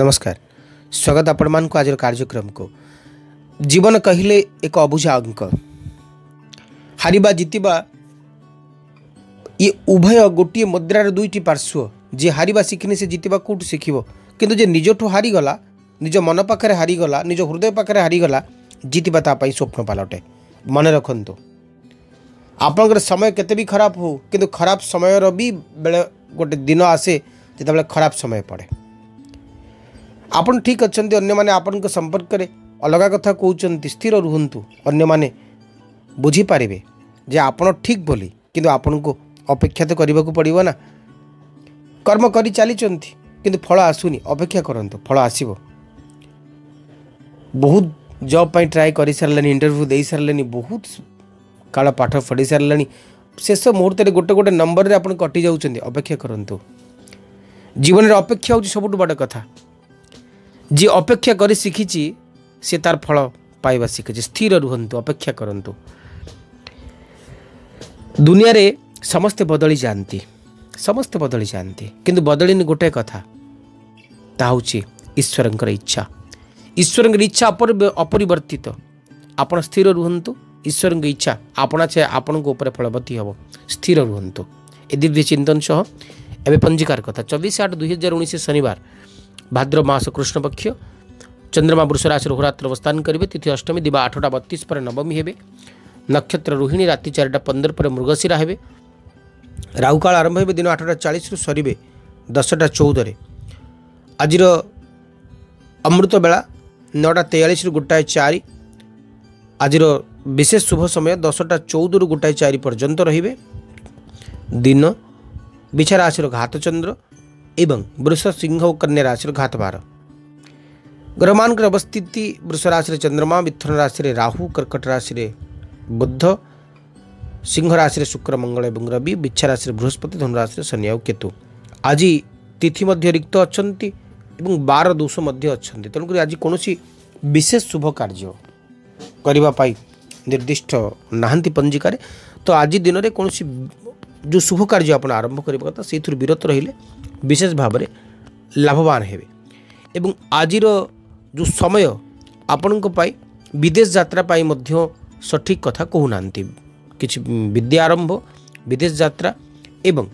नमस्कार ସ୍ୱାଗତ ଆପଣମାନଙ୍କୁ ଆଜିର କାର୍ଯ୍ୟକ୍ରମକୁ ଜୀବନ କହିଲେ ଏକ ଅବୁଝା ଅଙ୍କ ହାରିବା ଜିତିବା ଇଏ ଉଭୟ ଗୋଟିଏ ମୁଦ୍ରାର ଦୁଇଟି ପାର୍ଶ୍ୱ ଯିଏ ହାରିବା ଶିଖିନି ସେ ଜିତିବା କେଉଁଠୁ ଶିଖିବ କିନ୍ତୁ ଯେ ନିଜଠୁ ହାରିଗଲା ନିଜ ମନ ପାଖରେ ହାରିଗଲା ନିଜ ହୃଦୟ ପାଖରେ ହାରିଗଲା ଜିତିବା ତା ପାଇଁ ସ୍ୱପ୍ନ ପାଲଟେ ମନେ ରଖନ୍ତୁ ଆପଣଙ୍କର ସମୟ କେତେ ବି ଖରାପ ହଉ କିନ୍ତୁ ଖରାପ ସମୟର ବି ବେଳେ ଗୋଟେ ଦିନ ଆସେ ଯେତେବେଳେ ଖରାପ ସମୟ ପଡ଼େ ଆପଣ ଠିକ୍ ଅଛନ୍ତି ଅନ୍ୟମାନେ ଆପଣଙ୍କ ସମ୍ପର୍କରେ ଅଲଗା କଥା କହୁଛନ୍ତି ସ୍ଥିର ରୁହନ୍ତୁ ଅନ୍ୟମାନେ ବୁଝିପାରିବେ ଯେ ଆପଣ ଠିକ୍ ବୋଲି କିନ୍ତୁ ଆପଣଙ୍କୁ ଅପେକ୍ଷା ତ କରିବାକୁ ପଡ଼ିବ ନା କର୍ମ କରି ଚାଲିଛନ୍ତି କିନ୍ତୁ ଫଳ ଆସୁନି ଅପେକ୍ଷା କରନ୍ତୁ ଫଳ ଆସିବ ବହୁତ ଜବ୍ ପାଇଁ ଟ୍ରାଏ କରିସାରିଲେଣି ଇଣ୍ଟରଭ୍ୟୁ ଦେଇସାରିଲେଣି ବହୁତ କାଳ ପାଠ ପଢ଼ି ସାରିଲେଣି ଶେଷ ମୁହୂର୍ତ୍ତରେ ଗୋଟେ ଗୋଟେ ନମ୍ବରରେ ଆପଣ କଟି ଯାଉଛନ୍ତି ଅପେକ୍ଷା କରନ୍ତୁ ଜୀବନରେ ଅପେକ୍ଷା ହେଉଛି ସବୁଠୁ ବଡ଼ କଥା ଯିଏ ଅପେକ୍ଷା କରି ଶିଖିଛି ସେ ତାର ଫଳ ପାଇବା ଶିଖିଛି ସ୍ଥିର ରୁହନ୍ତୁ ଅପେକ୍ଷା କରନ୍ତୁ ଦୁନିଆରେ ସମସ୍ତେ ବଦଳି ଯାଆନ୍ତି ସମସ୍ତେ ବଦଳି ଯାଆନ୍ତି କିନ୍ତୁ ବଦଳିନି ଗୋଟିଏ କଥା ତାହା ହେଉଛି ଈଶ୍ୱରଙ୍କର ଇଚ୍ଛା ଈଶ୍ୱରଙ୍କର ଇଚ୍ଛା ଅପରିବର୍ତ୍ତିତ ଆପଣ ସ୍ଥିର ରୁହନ୍ତୁ ଈଶ୍ୱରଙ୍କ ଇଚ୍ଛା ଆପଣା ଛାୟା ଆପଣଙ୍କ ଉପରେ ଫଳବତୀ ହେବ ସ୍ଥିର ରୁହନ୍ତୁ ଏ ଦିବ୍ୟ ଚିନ୍ତନ ସହ ଏବେ ପଞ୍ଜିକାର କଥା ଚବିଶ ଆଠ ଦୁଇହଜାର ଉଣେଇଶ ଶନିବାର भाद्रमास मास कृष्णपक्ष चंद्रमा वृष राशि रोहरात्र अवस्थान करेंगे तिथि अष्टमी दिवा आठटा बत्तीस पर नवमी हे नक्षत्र रोहिणी रात चार पंदर पर मृगशिरा हे राहु काल आरंभ हो दिन आठटा चालीस रु सर दसटा चौदह आज अमृत बेला नौटा तेयालीस गोटाए चार आज विशेष शुभ समय दसटा चौदह रु गोटाए चार पर्यटन रे दिन विछा राशि घातचंद्र एवं वृष सिंह कन्या राशि घात ग्रहमान ग्रह मान स्थिति वृष राशि चंद्रमा मिथुन राशि राहु कर्कट राशि बुद्ध सिंह राशि शुक्र मंगल एवं रवि बिच्छा राशि बृहस्पति धनुराशि शनि ଆଉ କେତୁ ଆଜି ତିଥି ମଧ୍ୟ ରିକ୍ତ ଅଛନ୍ତି ଏବଂ ବାର ଦୋଷ ମଧ୍ୟ विशेष शुभ कार्य करने ବିଶେଷ ଶୁଭ କାର୍ଯ୍ୟ କରିବା ପାଇଁ ନିର୍ଦ୍ଦିଷ୍ଟ ନାହାନ୍ତି ପଞ୍ଜିକାରେ जो ଶୁଭ କାର୍ଯ୍ୟ ଆପଣ ଆରମ୍ଭ କରିବା କଥା ସେଇଥିରୁ ବିରତ ରହିଲେ ବିଶେଷ ଭାବରେ ଲାଭବାନ ହେବେ ଏବଂ ଆଜିର ଯେଉଁ ସମୟ ଆପଣଙ୍କ ପାଇଁ ବିଦେଶ ଯାତ୍ରା ପାଇଁ ମଧ୍ୟ ସଠିକ୍ କଥା କହୁନାହାନ୍ତି କିଛି ବିଦ୍ୟା ଆରମ୍ଭ ବିଦେଶ ଯାତ୍ରା ଏବଂ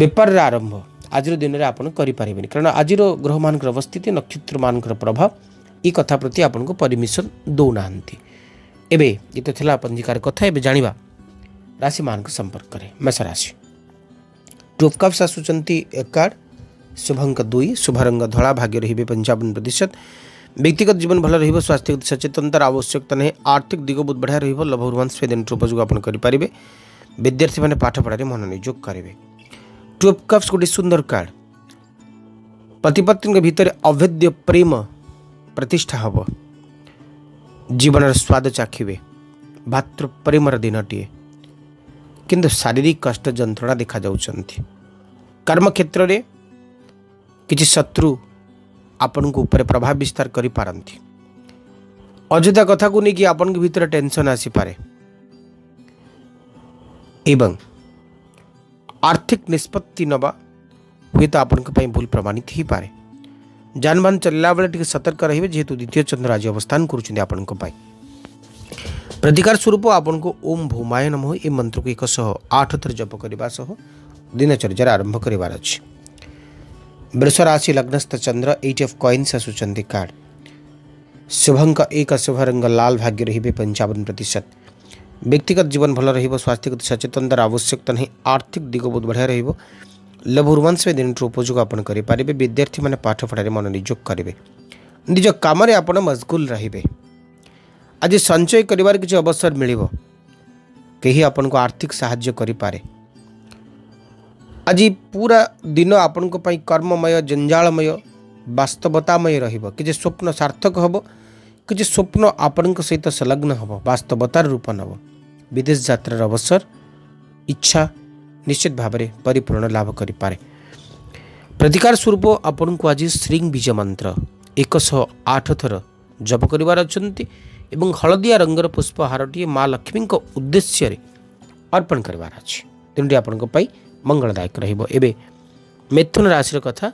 ବେପାରର ଆରମ୍ଭ ଆଜିର ଦିନରେ ଆପଣ କରିପାରିବେନି କାରଣ ଆଜିର ଗ୍ରହମାନଙ୍କର ଅବସ୍ଥିତି ନକ୍ଷତ୍ରମାନଙ୍କର ପ୍ରଭାବ ଏ କଥା ପ୍ରତି ଆପଣଙ୍କୁ ପରମିସନ୍ ଦେଉନାହାନ୍ତି ଏବେ ଏତେ ଥିଲା ପଞ୍ଜିକାର କଥା ଏବେ ଜାଣିବା मान को संपर्क करें मेष राशि टोपकप एक कार्ड शुभ अंक दुई शुभ रंग धड़ा भाग्य रही पंचावन प्रतिशत व्यक्तिगत जीवन भल रही स्वास्थ्य सचेतनतार आवश्यकता नहीं आर्थिक दिग बहुत बढ़िया रही लभवान स्वेदेन उपयोग आप करेंगे विद्यार्थी मैंने पाठपढ़ा मनोनिजोग करेंगे ट्वेल्व कप्स गोटे सुंदर कार्ड पतिपत्नी भितर अभेद्य प्रेम प्रतिष्ठा हम जीवन स्वाद चाखे भातृ प्रेमर टीए किंतु शारीरिक कष्ट जंत्रणा देखा जाती कर्म क्षेत्र में किसी शत्रु आपण को उपर प्रभाव विस्तार करी अजथा कथा को लेकिन आपण भितर टेंशन आसीपे एवं आर्थिक निष्पत्ति नवा हूँ तो आपण भूल प्रमाणित हो पाए जान बाहन चलला बेल सतर्क रही है रेहतु द्वितीय चंद्र आज अवस्थान करुँच आपण प्रतिकार स्वरूप आपण को ओम भूमाय नमो ये मंत्र को एकश आठ थर जप करने दिनचर्यार आरंभ कर वृष राशि लग्नस्थ चंद्र एट अफ कॉन्स आसुच्च कार्ड शुभंग एक शुभ रंग लाल भाग्य रही है पंचावन प्रतिशत व्यक्तिगत जीवन भल रगत सचेतनार आवश्यकता नहीं आर्थिक दिग बहुत बढ़िया रही है रोह लघुरुवांस दिन उपयोग आपारे विद्यार्थी मैंने पाठपढ़ मन करेंगे निज कम मजगुल रही ଆଜି ସଞ୍ଚୟ କରିବାର କିଛି ଅବସର ମିଳିବ କେହି ଆପଣଙ୍କୁ ଆର୍ଥିକ ସାହାଯ୍ୟ କରିପାରେ ଆଜି ପୁରା ଦିନ ଆପଣଙ୍କ ପାଇଁ କର୍ମମୟ ଜଞ୍ଜାଳମୟ ବାସ୍ତବତାମୟ ରହିବ କିଛି ସ୍ୱପ୍ନ ସାର୍ଥକ ହେବ କିଛି ସ୍ୱପ୍ନ ଆପଣଙ୍କ ସହିତ ସଂଲଗ୍ନ ହେବ ବାସ୍ତବତାର ରୂପ ନେବ ବିଦେଶ ଯାତ୍ରାର ଅବସର ଇଚ୍ଛା ନିଶ୍ଚିତ ଭାବରେ ପରିପୂରଣ ଲାଭ କରିପାରେ ପ୍ରତିକାର ସ୍ୱରୂପ ଆପଣଙ୍କୁ ଆଜି ଶ୍ରୀଂ ବୀଜ ମନ୍ତ୍ର ଏକଶହ ଆଠ ଥର ଜପ କରିବାର ଅଛନ୍ତି एवं हलदिया रंगर पुष्पहार माँ लक्ष्मी उद्देश्य अर्पण करार अच्छे तेनाली आप मंगलदायक रिथुन राशि कथा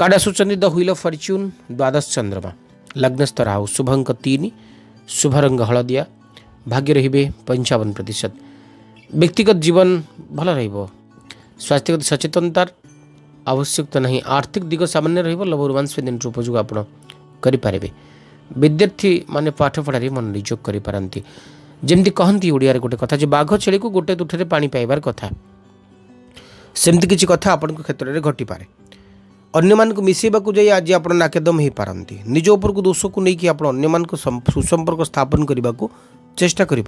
काड़ाशुचंद द हुईल फर्च्यून द्वादश चंद्रमा लग्नस्थ राहु शुभंक तीन शुभ रंग हलदिया भाग्य रे पंचावन प्रतिशत व्यक्तिगत जीवन भल रस्थ्यगत सचेतनतार आवश्यकता नहीं आर्थिक दिग सामान्य रोमांस दिन उपयोग आपड़ करें विद्यार्थी मान पाठपढ़ मन निजोग करमी कहती ओडिया गोटे कथा जो बाघ छेली को गोटे तुठे पा पाइबार कथ सेमती किसी कथ आपण क्षेत्र में घटिपे अन्य मिसेवाक आज आप नाकेदम हो पारती निज उपरक दोष को लेकिन अन्न मान सुसंपर्क स्थापन करने को चेष्टा कर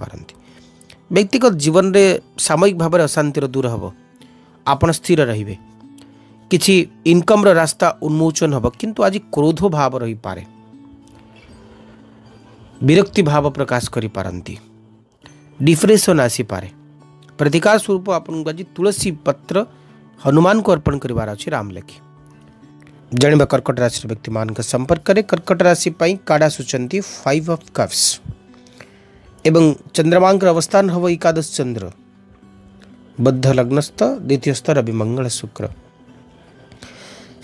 व्यक्तिगत जीवन में सामयिक भाव अशांति दूर हम आप स्थिर रे कि इनकम रास्ता उन्मोचन हम कि आज क्रोध भाव रही पाए ବିରକ୍ତି ଭାବ ପ୍ରକାଶ କରିପାରନ୍ତି ଡିପ୍ରେସନ୍ ଆସିପାରେ ପ୍ରତିକାର ସ୍ୱରୂପ ଆପଣଙ୍କୁ ଆଜି ତୁଳସୀ ପତ୍ର ହନୁମାନଙ୍କୁ ଅର୍ପଣ କରିବାର ଅଛି ରାମଲେଖି ଜାଣିବା କର୍କଟ ରାଶିର ବ୍ୟକ୍ତିମାନଙ୍କ ସମ୍ପର୍କରେ କର୍କଟ ରାଶି ପାଇଁ କାଡ଼ା ସୂଚନ୍ତି ଫାଇଭ୍ ଅଫ୍ କପ୍ସ ଏବଂ ଚନ୍ଦ୍ରମାଙ୍କର ଅବସ୍ଥାନ ହେବ ଏକାଦଶ ଚନ୍ଦ୍ର ବୁଦ୍ଧ ଲଗ୍ନସ୍ଥ ଦ୍ୱିତୀୟ ସ୍ଥ ରବି ମଙ୍ଗଳ ଶୁକ୍ର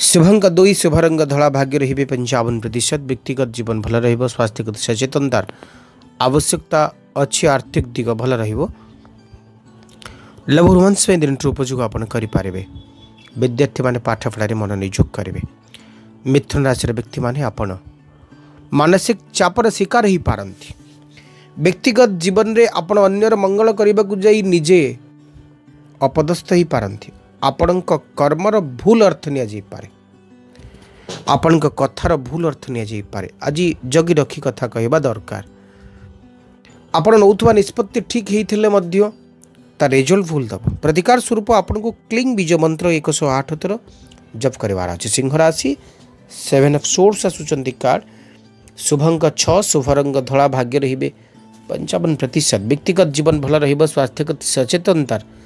શુભંગ દુઈ શુભ રંગ ધળા ભાગ્ય રહેવે પંચાવન પ્રતિશત વ્યક્તિગત જીવન ભલ રહેବ ସ୍ୱାସ୍ଥ୍ୟଗତ ସଚେତନତାର ଆବଶ୍ୟକତା ଅଛି ଆର୍ଥିକ ଦିଗ ଭଲ ରହିବ ଲଭ ରୋମାନ୍ସ ପାଇଁ ଦିନଟି ଉପଯୋଗ ଆପଣ କରିପାରିବେ ବିଦ୍ୟାର୍ଥୀମାନେ ପାଠପଢ଼ାରେ ମନୋନିଯୋଗ କରିବେ ମିଥୁନ ରାଶିର ବ୍ୟକ୍ତିମାନେ ଆପଣ ମାନସିକ ଚାପର ଶିକାର ହୋଇପାରନ୍ତି ବ୍ୟକ୍ତିଗତ ଜୀବନରେ ଆପଣ ଅନ୍ୟର ମଙ୍ଗଳ କରିବାକୁ ଯାଇ ନିଜେ ଅପଦସ୍ଥ ହୋଇପାରନ୍ତି आपण कर्मर भूल अर्थ निपे आपण कथार भूल अर्थ निपे आज जगी रखी कथा कह दरकार आपण नौवा निष्पत्ति ठीक होते रेजल्ट भूल दब प्रतिकार स्वरूप आपन को क्लीन बीज मंत्र एक सौ आठ थर जप करार अच्छे सिंह राशि सेवेन अफ सोर्स आसूँ कार्ड शुभंग छुभरंग धला भाग्य रे पंचावन प्रतिशत व्यक्तिगत जीवन भल रस्थ्यगत सचेतनतार तो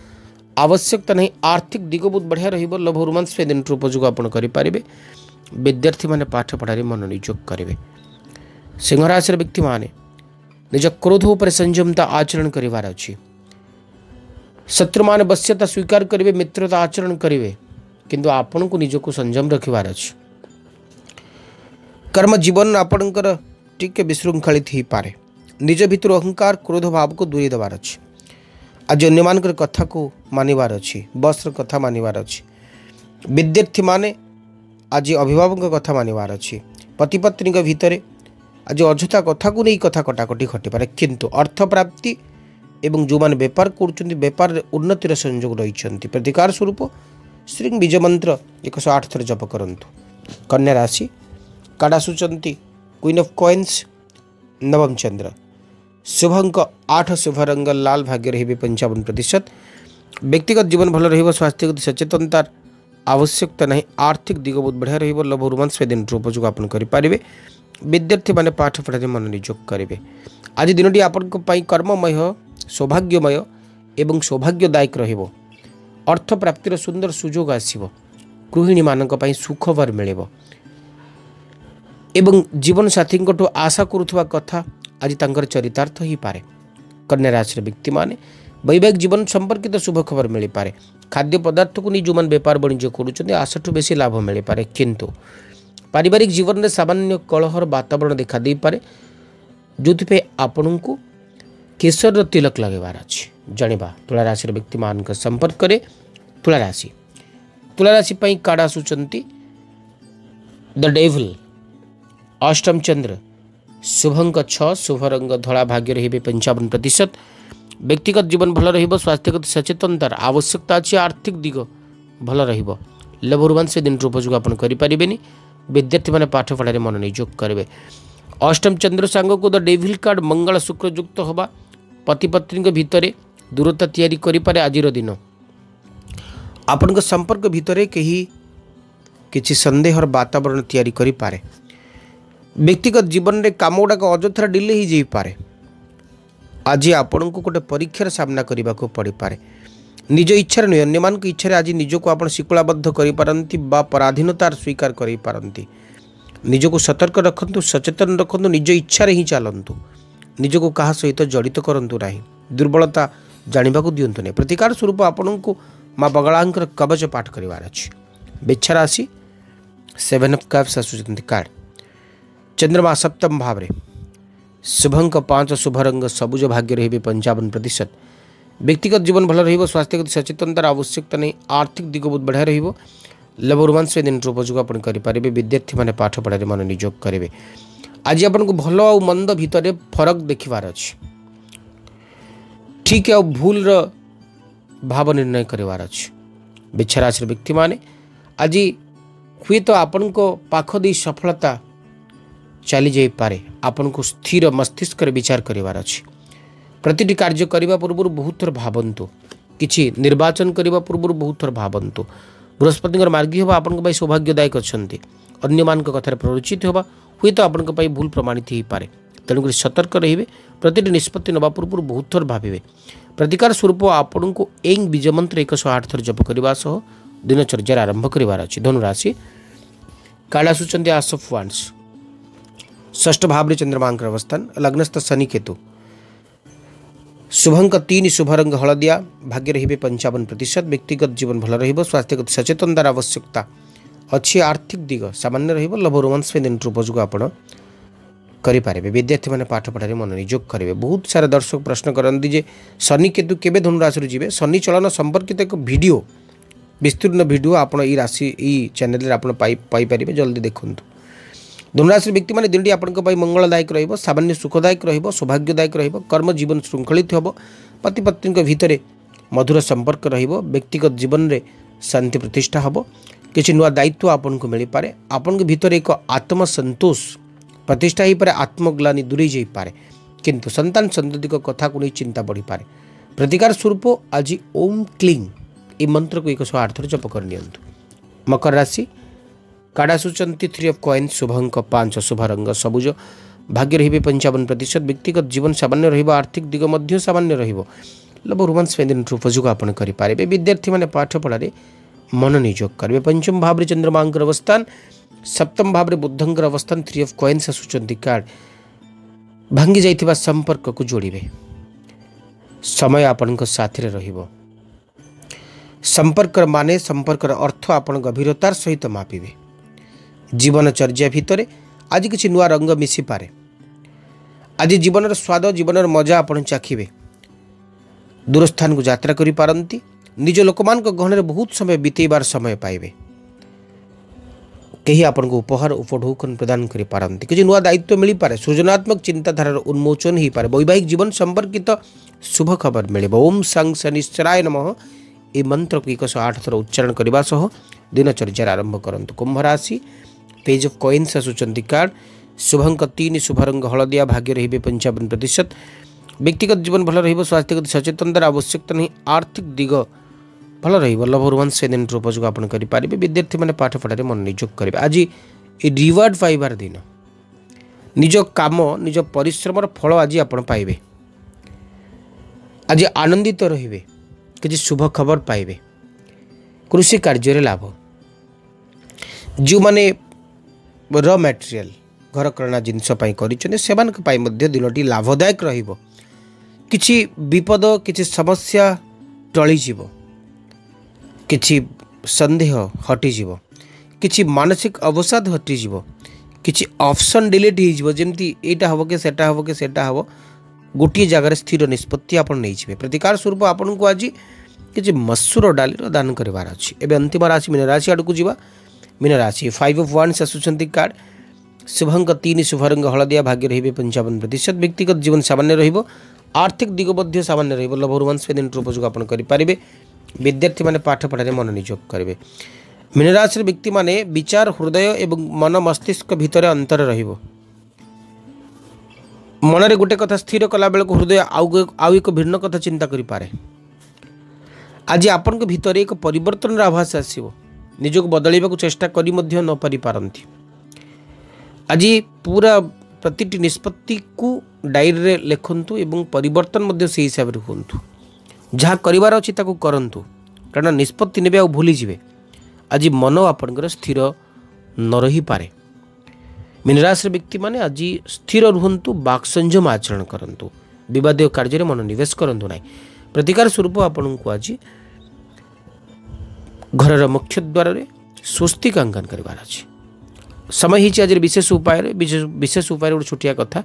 ଆବଶ୍ୟକତା ନାହିଁ ଆର୍ଥିକ ଦିଗ ବହୁତ ବଢ଼ିଆ ରହିବ ଲୋଭ ରୋମାନ୍ସ ସେ ଦିନଠୁ ଉପଯୋଗ ଆପଣ କରିପାରିବେ ବିଦ୍ୟାର୍ଥୀମାନେ ପାଠ ପଢ଼ାରେ ମନୋନିଯୋଗ କରିବେ ସିଂହରାଶିର ବ୍ୟକ୍ତିମାନେ ନିଜ କ୍ରୋଧ ଉପରେ ସଂଯମତା ଆଚରଣ କରିବାର ଅଛି ଶତ୍ରୁମାନେ ବଶ୍ୟତା ସ୍ୱୀକାର କରିବେ ମିତ୍ରତା ଆଚରଣ କରିବେ କିନ୍ତୁ ଆପଣଙ୍କୁ ନିଜକୁ ସଂଯମ ରଖିବାର ଅଛି କର୍ମ ଜୀବନ ଆପଣଙ୍କର ଟିକେ ବିଶୃଙ୍ଖଳିତ ହୋଇପାରେ ନିଜ ଭିତରୁ ଅହଙ୍କାର କ୍ରୋଧ ଭାବକୁ ଦୂରେଇ ଦେବାର ଅଛି आज अं मान कथ को मानवार अच्छे बस रथ मानवार अच्छे विद्यार्थी मैंने आज अभिभावक कथ मानवार अच्छे पतिपत्नी भितर आज अजथा कथा को नहीं कथ कटाकटी घटिपे कि अर्थ प्राप्ति एवं जो मैंने बेपार करपार उन्नतिर संयोग रही प्रतिकार स्वरूप श्री बीज मंत्र एक सौ आठ थर जप करूँ कन्या राशि काड़ आसुंच क्वीन ऑफ कॉइन्स नवम चंद्र শুভংক আঠ শুভ রং লাল ভাগ্য রহিবে 55% ব্যক্তিগত জীবন ভালো রহিবো স্বাস্থ্যগত সচেতনতার আবশ্যকতা নাহি আর্থিক দিক বহুত बढে রহিবো লভ রোমান্স সেদিন সুযোগ আপন করি পারিবে विद्यार्थी মানে পাঠ পড়ারে মন নিযোগ করিবে আজি দিনটি আপনক পাই কর্মময় সৌভাগ্যময় এবং সৌভাগ্যদায়ক রহিবো অর্থ প্রাপ্তির সুন্দর সুযোগ আসিবো गृहिणी মানক পাই সুখবর মিলেব এবং জীবন সাথীংকটু আশা করুতুয়া কথা ଆଜି ତାଙ୍କର ଚରିତାର୍ଥ ହୋଇପାରେ କନ୍ୟାରାଶିର ବ୍ୟକ୍ତିମାନେ ବୈବାହିକ ଜୀବନ ସମ୍ପର୍କିତ ଶୁଭ ଖବର ମିଳିପାରେ ଖାଦ୍ୟ ପଦାର୍ଥକୁ ନେଇ ଯେଉଁମାନେ ବେପାର ବାଣିଜ୍ୟ କରୁଛନ୍ତି ଆଶାଠୁ ବେଶୀ ଲାଭ ମିଳିପାରେ କିନ୍ତୁ ପାରିବାରିକ ଜୀବନରେ ସାମାନ୍ୟ କଳହର ବାତାବରଣ ଦେଖାଦେଇପାରେ ଯେଉଁଥିପାଇଁ ଆପଣଙ୍କୁ କେଶରର ତିଲକ ଲଗାଇବାର ଅଛି ଜାଣିବା ତୁଳାରାଶିର ବ୍ୟକ୍ତିମାନଙ୍କ ସମ୍ପର୍କରେ ତୁଳାରାଶି ତୁଳାରାଶି ପାଇଁ କାର୍ଡ଼ ଆସୁଛନ୍ତି ଦ ଡେଭଲ ଅଷ୍ଟମ ଚନ୍ଦ୍ର शुभंग छ शुभ रंग धला भाग्य रे पंचावन प्रतिशत व्यक्तिगत जीवन भल रस्थ्यगत सचेतनतार आवश्यकता अच्छी आर्थिक दिग भल रुवान से दिन उपयोग आपे विद्यार्थी मैंने पाठ पढ़ा निजोग करेंगे अष्टम चंद्र सांग को द डेभिल कार्ड मंगल शुक्र युक्त हवा पतिपत्नी भितर दूरता तैयारी आज दिन आपण संपर्क भितर कहीं किसी सन्देहर वातावरण या ବ୍ୟକ୍ତିଗତ ଜୀବନରେ କାମ ଗୁଡ଼ାକ ଅଯଥାରେ ଡିଲେ ହେଇଯାଇପାରେ ଆଜି ଆପଣଙ୍କୁ ଗୋଟେ ପରୀକ୍ଷାର ସାମ୍ନା କରିବାକୁ ପଡ଼ିପାରେ ନିଜ ଇଚ୍ଛାରେ ନୁହେଁ ଅନ୍ୟମାନଙ୍କ ଇଚ୍ଛାରେ ଆଜି ନିଜକୁ ଆପଣ ଶିକ୍ଷଳାବଦ୍ଧ କରିପାରନ୍ତି ବା ପରାଧୀନତାର ସ୍ୱୀକାର କରିପାରନ୍ତି ନିଜକୁ ସତର୍କ ରଖନ୍ତୁ ସଚେତନ ରଖନ୍ତୁ ନିଜ ଇଚ୍ଛାରେ ହିଁ ଚାଲନ୍ତୁ ନିଜକୁ କାହା ସହିତ ଜଡ଼ିତ କରନ୍ତୁ ନାହିଁ ଦୁର୍ବଳତା ଜାଣିବାକୁ ଦିଅନ୍ତୁ ନାହିଁ ପ୍ରତିକାର ସ୍ୱରୂପ ଆପଣଙ୍କୁ ମା ବଗଳାଙ୍କର କବଚ ପାଠ କରିବାର ଅଛି ବିଚ୍ଛା ରାଶି ସେଭେନ୍ ଅଫ୍ କ୍ୟାବ୍ସ ଆସୁଛନ୍ତି କାର୍ଡ଼ चंद्रमा सप्तम भाव शुभंक पांच शुभ रंग सबुज भाग्य रही पंचावन प्रतिशत व्यक्तिगत जीवन भल रही स्वास्थ्यगत सचेतनतार आवश्यकता नहीं आर्थिक दिग बहुत बढ़िया रही है लव रोमांस दिन उपयोग करें विद्यार्थी मैंने पाठ पढ़ा मन निजोग करेंगे आज आपन को भल आ मंद भितर फरक देखार अच्छे ठीक आ भूल भाव निर्णय करार अच्छे विच्छराशि व्यक्ति मैंने आज हूँ तो आपण सफलता चली पारे आपन को स्थिर मस्तिष्क विचार करार अच्छे प्रति कार्य करने पूर्व बहुत थर भावतु किसी निर्वाचन करने पूर्व बहुत थर भावतु बृहस्पति मार्गी हे आप सौभाग्यदायक अच्छा अन्न मान कथा प्ररोचित होगा हे तो आप भूल प्रमाणित हो पाए तेणुक सतर्क रे प्रति निष्पत्ति ना पूर्व बहुत थर भावे प्रतिकार स्वरूप आपण को एक बीजमंत्र एक सौ आठ थर जप करने दिनचर्यार आरंभ करशि अच्छे धनुराशि काला आसफ वाण्स ष्ठ भाव में चंद्रमांक अवस्थान लग्नस्थ शनि केतु शुभंक तीन शुभ रंग हलदिया भाग्य रे पंचावन प्रतिशत व्यक्तिगत जीवन भल रस्थ्यगत स्वास्थ्यगत आवश्यकता अच्छी आर्थिक दिग सामान्य रही रोमांस में दिन उपयोग आप କରିପାରିବେ ବିଦ୍ୟାର୍ଥୀମାନେ ପାଠ ପଢ଼ାରେ ମନୋନିଯୋଗ କରିବେ ବହୁତ ସାରା ଦର୍ଶକ ପ୍ରଶ୍ନ କରନ୍ତି ଯେ केवे କେତୁ जी ଧନୁରାଶିରୁ ଯିବେ ଶନି ଚଳନ ସମ୍ପର୍କିତ ଏକ ଭିଡ଼ିଓ ବିସ୍ତୀର୍ଣ୍ଣ ଭିଡ଼ିଓ ଆପଣ ଏଇ ରାଶି ଏଇ ଚ୍ୟାନେଲରେ धनुराशि व्यक्ति मैंने दिन की आप मंगलदायक रामान्य सुखदायक रौभाग्यदायक रम जीवन श्रृंखलित हे पति पत्नी भितर मधुर संपर्क र्यक्तिगत जीवन में शांति प्रतिष्ठा हम किसी नुआ दायित्व आपन को मिल पाए आपण भितर एक आत्मसतोष प्रतिष्ठा हो पाए आत्मग्लानी दूरे जापे कि संतान सन्दी कथ को नहीं चिंता बढ़ी पाए प्रतिकार स्वरूप आज ओम क्लींग मंत्र को एक सौ आठ थर जप कर मकर राशि काढ़ाशुंट थ्री अफ कॉन शुभंग पांच शुभ रंग सबुज भाग्य रही पंचावन प्रतिशत व्यक्तिगत जीवन सामान्य रर्थिक दिग सामान्य रोज रोब रोमांस व्यंजन उपयोग आपारे विद्यार्थी मैंने पाठपढ़ मन निजोग करेंगे पंचम भाव में चंद्रमा अवस्थान सप्तम भाव में बुद्ध अवस्थान थ्री अफ कॉन्स आसूचान कार्ड भांगी जा संपर्क को जोड़े समय आपण रपर्क माने संपर्क अर्थ आप गभरतार सहित मापे जीवनचर्या भितर आज किसी नू रंग मिसी पारे आज जीवन स्वाद जीवन मजा आप चाखे दूरस्थान को जित्रा करती निज लोक गहन बहुत समय बीतार समय पाए कहीं आपन को उपहार उपढ़ प्रदान करते किसी नू दायित्व मिल पाए सृजनात्मक चिंताधार उन्मोचन हो पाए वैवाहिक जीवन संपर्कित शुभ खबर मिले ओम सांग सनिश्चराय नम यह मंत्र को एक आठ थर उच्चारण करने दिनचर्यार आरंभ करंभ राशि पेज ऑफ कॉइन्स आସୁଛନ୍ତି କାର୍ଡ଼ ଶୁଭଙ୍କ ତିନି ଶୁଭ ରଙ୍ଗ ହଳଦିଆ ଭାଗ୍ୟ ରହିବେ ପଞ୍ଚାବନ ପ୍ରତିଶତ ବ୍ୟକ୍ତିଗତ ଜୀବନ ଭଲ ରହିବ ସ୍ୱାସ୍ଥ୍ୟଗତ ସଚେତନତାର ଆବଶ୍ୟକତା ନାହିଁ ଆର୍ଥିକ ଦିଗ ଭଲ ରହିବ ଲଭରୱାନ୍ ସେଦିନରୁ ଉପଯୋଗ ଆପଣ କରିପାରିବେ ବିଦ୍ୟାର୍ଥୀମାନେ ପାଠପଢ଼ାରେ ମନୋନିଯୋଗ କରିବେ ଆଜି ରିୱାର୍ଡ଼ ପାଇବାର ଦିନ ନିଜ କାମ ନିଜ ପରିଶ୍ରମର ଫଳ ଆଜି ଆପଣ ପାଇବେ ଆଜି ଆନନ୍ଦିତ ରହିବେ କିଛି ଶୁଭ ଖବର ପାଇବେ କୃଷି କାର୍ଯ୍ୟରେ ଲାଭ ଯେଉଁମାନେ ର ମ୍ୟାଟେରିଆଲ ଘରକରଣା ଜିନିଷ ପାଇଁ କରିଛନ୍ତି ସେମାନଙ୍କ ପାଇଁ ମଧ୍ୟ ଦିନଟି ଲାଭଦାୟକ ରହିବ କିଛି ବିପଦ କିଛି ସମସ୍ୟା ଟଳିଯିବ କିଛି ସନ୍ଦେହ ହଟିଯିବ କିଛି ମାନସିକ ଅବସାଦ ହଟିଯିବ କିଛି ଅପସନ୍ ଡିଲିଟ୍ ହେଇଯିବ ଯେମିତି ଏଇଟା ହେବ କି ସେଟା ହେବ କି ସେଟା ହେବ ଗୋଟିଏ ଜାଗାରେ ସ୍ଥିର ନିଷ୍ପତ୍ତି ଆପଣ ନେଇଯିବେ ପ୍ରତିକାର ସ୍ୱରୂପ ଆପଣଙ୍କୁ ଆଜି କିଛି ମସୁର ଡାଲିର ଦାନ କରିବାର ଅଛି ଏବେ ଅନ୍ତିମ ରାଶି ମୀନ ରାଶି ଆଡ଼କୁ ଯିବା मीन राशि फाइव अफ वन आसुचार कार्ड शुभंग तीन शुभ रंग हलदिया भाग्य रही है पंचावन प्रतिशत व्यक्तिगत जीवन सामान्य रोज आर्थिक दिग मध्य सामान्य रही लभ रोमांस दिन उपयोग आप करेंगे विद्यार्थी मैंने पाठ पढ़ाने मनोनियोग करेंगे मीन राशि व्यक्ति मैंने विचार हृदय और मन मस्तिष्क भितर अंतर मनरे गोटे कथा स्थिर कला बेलू हृदय आउ एक भिन्न कथा चिंता ଚିନ୍ତା କରିପାରେ ଆଜି ଆପଣଙ୍କ भितर एक ପରିବର୍ତ୍ତନର आभास आसो ନିଜକୁ ବଦଳାଇବାକୁ ଚେଷ୍ଟା କରି ମଧ୍ୟ ନ ପାରିପାରନ୍ତି ଆଜି ପୁରା ପ୍ରତିଟି ନିଷ୍ପତ୍ତିକୁ ଡାଇରୀରେ ଲେଖନ୍ତୁ ଏବଂ ପରିବର୍ତ୍ତନ ମଧ୍ୟ ସେହି ହିସାବରେ ହୁଅନ୍ତୁ ଯାହା କରିବାର ଅଛି ତାକୁ କରନ୍ତୁ କାରଣ ନିଷ୍ପତ୍ତି ନେବେ ଆଉ ଭୁଲିଯିବେ ଆଜି ମନ ଆପଣଙ୍କର ସ୍ଥିର ନ ରହିପାରେ ମିନରାଶ୍ର ବ୍ୟକ୍ତିମାନେ ଆଜି ସ୍ଥିର ରୁହନ୍ତୁ ବାକ୍ ସଂଯମ ଆଚରଣ କରନ୍ତୁ ବିବାଦୀୟ କାର୍ଯ୍ୟରେ ମନୋନିବେଶ କରନ୍ତୁ ନାହିଁ ପ୍ରତିକାର ସ୍ୱରୂପ ଆପଣଙ୍କୁ ଆଜି घर मुख्य द्वार स्वस्तिक अंकन करार समय ही आज विशेष उपाय विशेष उपाय गोटे छोटिया कथा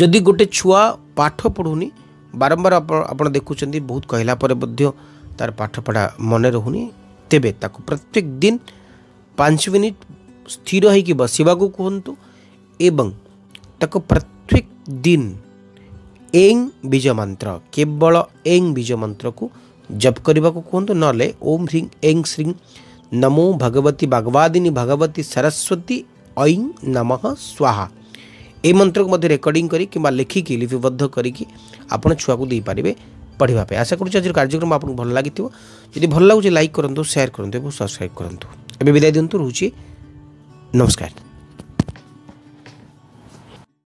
जदि गोटे छुआ पाठ पढ़ुनी बारंबार आप देखुं बहुत कहलापर तार पाठपढ़ा मन रोनी तेरे प्रत्येक दिन पांच मिनिट स्थिर होसवाक कहतु एवं ताको प्रत्येक दिन एंग बीज मंत्र केवल एंग बीज मंत्र को ଜପ୍ କରିବାକୁ କୁହନ୍ତୁ ନହେଲେ ଓମ୍ ହ୍ରିଂ ଏଂ ଶ୍ରୀଂ ନମୋ ଭଗବତୀ ବାଗବାଦିନୀ ଭଗବତୀ ସରସ୍ୱତୀ ଐଂ ନମଃ ସ୍ୱାହା ଏହି ମନ୍ତ୍ରକୁ ମଧ୍ୟ ରେକର୍ଡ଼ିଂ କରି କିମ୍ବା ଲେଖିକି ଲିପିବଦ୍ଧ କରିକି ଆପଣ ଛୁଆକୁ ଦେଇପାରିବେ ପଢ଼ିବା ପାଇଁ ଆଶା କରୁଛି ଆଜିର କାର୍ଯ୍ୟକ୍ରମ ଆପଣଙ୍କୁ ଭଲ ଲାଗିଥିବ ଯଦି ଭଲ ଲାଗୁଛି ଲାଇକ୍ କରନ୍ତୁ ସେୟାର କରନ୍ତୁ ଏବଂ ସବସ୍କ୍ରାଇବ୍ କରନ୍ତୁ ଏବେ ବିଦାୟ ଦିଅନ୍ତୁ ରହୁଛି ନମସ୍କାର